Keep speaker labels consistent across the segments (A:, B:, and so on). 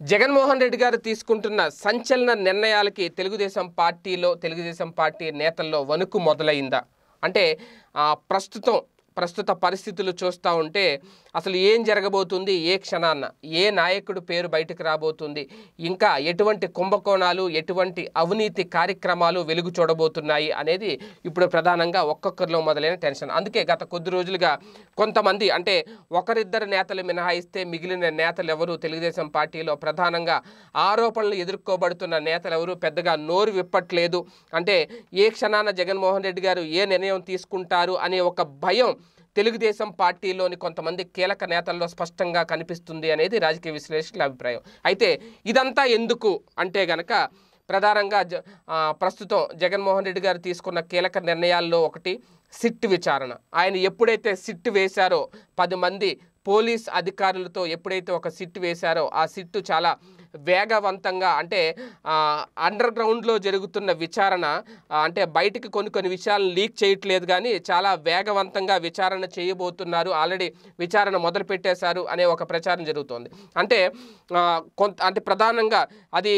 A: జగన్మోహన్ రెడ్డి గారు తీసుకుంటున్న సంచలన నిర్ణయాలకి తెలుగుదేశం పార్టీలో తెలుగుదేశం పార్టీ నేతల్లో వణుకు మొదలైందా? అంటే ప్రస్తుతం ప్రస్తుత పరిస్థితులు చూస్తూ ఉంటే అసలు ఏం జరగబోతుంది? ఏ క్షణాన్న ఏ నాయకుడు పేరు బయటకు రాబోతుంది? ఇంకా ఎటువంటి కుంభకోణాలు ఎటువంటి అవినీతి కార్యక్రమాలు వెలుగు చూడబోతున్నాయి అనేది ఇప్పుడు ప్రధానంగా ఒక్కొక్కరిలో మొదలైన టెన్షన్. అందుకే గత కొద్ది రోజులుగా కొంతమంది అంటే ఒకరిద్దరు నేతలు మినహాయిస్తే మిగిలిన నేతలు ఎవరు తెలుగుదేశం పార్టీలో ప్రధానంగా ఆరోపణలు ఎదుర్కోబడుతున్న నేతలు ఎవరు పెద్దగా నోరు విప్పట్లేదు. అంటే ఏ క్షణాన జగన్మోహన్ రెడ్డి గారు ఏ నిర్ణయం తీసుకుంటారు అనే ఒక భయం తెలుగుదేశం పార్టీలోని కొంతమంది కీలక నేతల్లో స్పష్టంగా కనిపిస్తుంది అనేది రాజకీయ విశ్లేషకుల అభిప్రాయం. అయితే ఇదంతా ఎందుకు అంటే గనక ప్రధానంగా జ ప్రస్తుతం జగన్మోహన్ రెడ్డి గారు తీసుకున్న కీలక నిర్ణయాల్లో ఒకటి సిట్ విచారణ. ఆయన ఎప్పుడైతే సిట్ వేశారో పది మంది పోలీస్ అధికారులతో ఎప్పుడైతే ఒక సిట్ వేశారో ఆ సిట్టు చాలా వేగవంతంగా అంటే అండర్ గ్రౌండ్లో జరుగుతున్న విచారణ అంటే బయటికి కొన్ని కొన్ని విషయాలను లీక్ చేయట్లేదు కానీ చాలా వేగవంతంగా విచారణ చేయబోతున్నారు. ఆల్రెడీ విచారణ మొదలుపెట్టేశారు అనే ఒక ప్రచారం జరుగుతోంది. అంటే కొంత అంటే ప్రధానంగా అది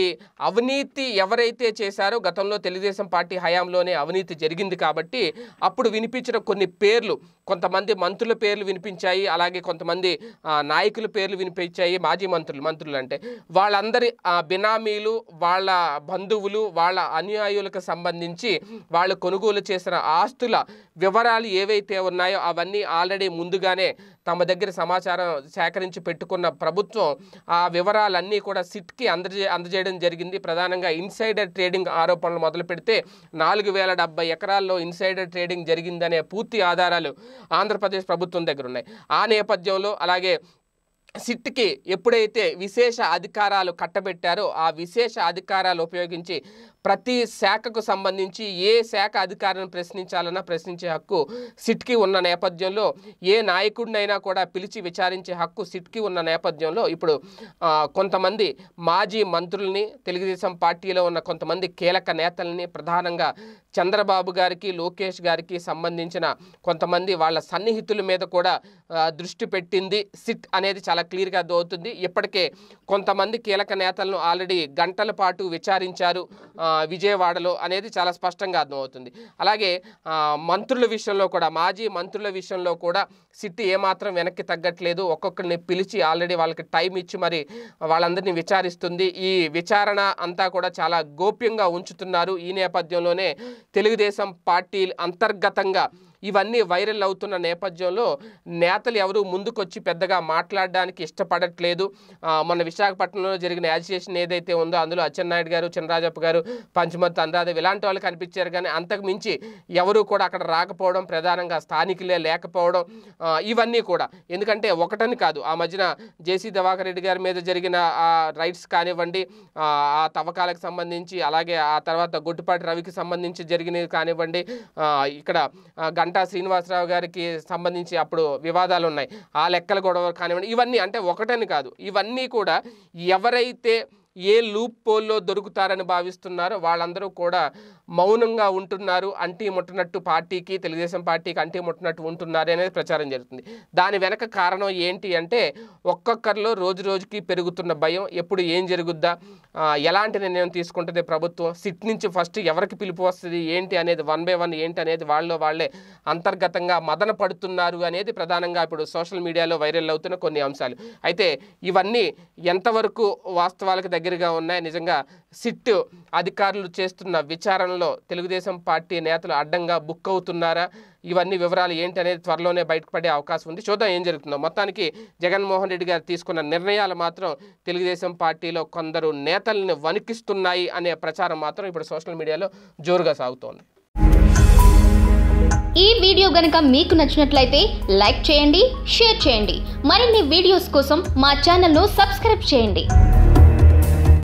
A: అవినీతి ఎవరైతే చేశారో గతంలో తెలుగుదేశం పార్టీ హయాంలోనే అవినీతి జరిగింది కాబట్టి అప్పుడు వినిపించిన కొన్ని పేర్లు కొంతమంది మంత్రుల పేర్లు వినిపించాయి అలాగే కొంతమంది నాయకుల పేర్లు వినిపించాయి మాజీ మంత్రులు మంత్రులు అంటే వాళ్ళ వాళ్ళందరి ఆ, బినామీలు వాళ్ళ బంధువులు వాళ్ళ అనుయాయులకు సంబంధించి వాళ్ళు కొనుగోలు చేసిన ఆస్తుల వివరాలు ఏవైతే ఉన్నాయో అవన్నీ ఆల్రెడీ ముందుగానే తమ దగ్గర సమాచారం సేకరించి పెట్టుకున్న ప్రభుత్వం ఆ వివరాలన్నీ కూడా సిట్కి అందజే అందజేయడం జరిగింది. ప్రధానంగా ఇన్సైడర్ ట్రేడింగ్ ఆరోపణలు మొదలు పెడితే నాలుగు వేల డెబ్బై ఎకరాల్లో ఇన్సైడర్ ట్రేడింగ్ జరిగిందనే పూర్తి ఆధారాలు ఆంధ్రప్రదేశ్ ప్రభుత్వం దగ్గర ఉన్నాయి. ఆ నేపథ్యంలో అలాగే సిట్కి ఎప్పుడైతే విశేష అధికారాలు కట్టబెట్టారో ఆ విశేష అధికారాలు ఉపయోగించి ప్రతి శాఖకు సంబంధించి ఏ శాఖ అధికారిని ప్రశ్నించాలన్నా ప్రశ్నించే హక్కు సిట్కి ఉన్న నేపథ్యంలో ఏ నాయకుడినైనా కూడా పిలిచి విచారించే హక్కు సిట్కి ఉన్న నేపథ్యంలో ఇప్పుడు కొంతమంది మాజీ మంత్రుల్ని తెలుగుదేశం పార్టీలో ఉన్న కొంతమంది కీలక నేతల్ని ప్రధానంగా చంద్రబాబు గారికి లోకేష్ గారికి సంబంధించిన కొంతమంది వాళ్ళ సన్నిహితుల మీద కూడా దృష్టి పెట్టింది. సిట్ అనేది చాలా క్లియర్గా దోతుంది ఇప్పటికే కొంతమంది కీలక నేతలను ఆల్రెడీ గంటల పాటు విచారించారు. విజయవాడలో అనేది చాలా స్పష్టంగా అర్థమవుతుంది. అలాగే మంత్రుల విషయంలో కూడా మాజీ మంత్రుల విషయంలో కూడా సిట్ ఏమాత్రం వెనక్కి తగ్గట్లేదు. ఒక్కొక్కరిని పిలిచి ఆల్రెడీ వాళ్ళకి టైం ఇచ్చి మరి వాళ్ళందరినీ విచారిస్తుంది. ఈ విచారణ అంతా కూడా చాలా గోప్యంగా ఉంచుతున్నారు. ఈ నేపథ్యంలోనే తెలుగుదేశం పార్టీ అంతర్గతంగా ఇవన్నీ వైరల్ అవుతున్న నేపథ్యంలో నేతలు ఎవరు ముందుకొచ్చి పెద్దగా మాట్లాడడానికి ఇష్టపడట్లేదు. మన మొన్న విశాఖపట్నంలో జరిగిన యాజిటేషన్ ఏదైతే ఉందో అందులో అచ్చెన్నాయుడు గారు చినరాజప్ప గారు పంచమత్ అనురాధ ఇలాంటి వాళ్ళు కనిపించారు. కానీ అంతకు మించి ఎవరు కూడా అక్కడ రాకపోవడం ప్రధానంగా స్థానికులే లేకపోవడం ఇవన్నీ కూడా. ఎందుకంటే ఒకటని కాదు ఆ మధ్యన జేసీ దివాకర్ రెడ్డి గారి మీద జరిగిన ఆ రైట్స్ కానివ్వండి ఆ తవ్వకాలకు సంబంధించి అలాగే ఆ తర్వాత గుట్టుపాటి రవికి సంబంధించి జరిగినవి కానివ్వండి ఇక్కడ గండ గంటా శ్రీనివాసరావు గారికి సంబంధించి అప్పుడు వివాదాలు ఉన్నాయి. ఆ లెక్కల గొడవ కానివ్వండి ఇవన్నీ అంటే ఒకటని కాదు. ఇవన్నీ కూడా ఎవరైతే ఏ లూప్ పోల్లో దొరుకుతారని భావిస్తున్నారో వాళ్ళందరూ కూడా మౌనంగా ఉంటున్నారు అంటీ ముట్టనట్టు పార్టీకి తెలుగుదేశం పార్టీకి అంటీ ముట్టనట్టు ఉంటున్నారు అనేది ప్రచారం జరుగుతుంది. దాని వెనక కారణం ఏంటి అంటే ఒక్కొక్కరిలో రోజు రోజుకి పెరుగుతున్న భయం ఎప్పుడు ఏం జరుగుద్దా ఎలాంటి నిర్ణయం తీసుకుంటుంది ప్రభుత్వం సిట్ నుంచి ఫస్ట్ ఎవరికి పిలుపు వస్తుంది ఏంటి అనేది వన్ బై వన్ ఏంటి అనేది వాళ్ళలో వాళ్ళే అంతర్గతంగా మదన పడుతున్నారు అనేది ప్రధానంగా ఇప్పుడు సోషల్ మీడియాలో వైరల్ అవుతున్న కొన్ని అంశాలు. అయితే ఇవన్నీ ఎంతవరకు వాస్తవాలకు దగ్గర దగ్గరగా ఉన్నాయి. నిజంగా సిట్ అధికారులు చేస్తున్న విచారణలో తెలుగుదేశం పార్టీ నేతలు అడ్డంగా బుక్ అవుతున్నారా? ఇవన్నీ వివరాలు ఏంటి అనేది త్వరలోనే బయటపడే అవకాశం ఉంది. చూద్దాం ఏం జరుగుతుందో. మొత్తానికి జగన్మోహన్ రెడ్డి గారు తీసుకున్న నిర్ణయాలు మాత్రం తెలుగుదేశం పార్టీలో కొందరు నేతల్ని వణికిస్తున్నాయి అనే ప్రచారం మాత్రం ఇప్పుడు సోషల్ మీడియాలో జోరుగా సాగుతోంది.
B: ఈ వీడియో గనక మీకు నచ్చినట్లయితే లైక్ చేయండి షేర్ చేయండి. మరిన్ని వీడియోస్ కోసం మా ఛానల్ను సబ్స్క్రైబ్ చేయండి.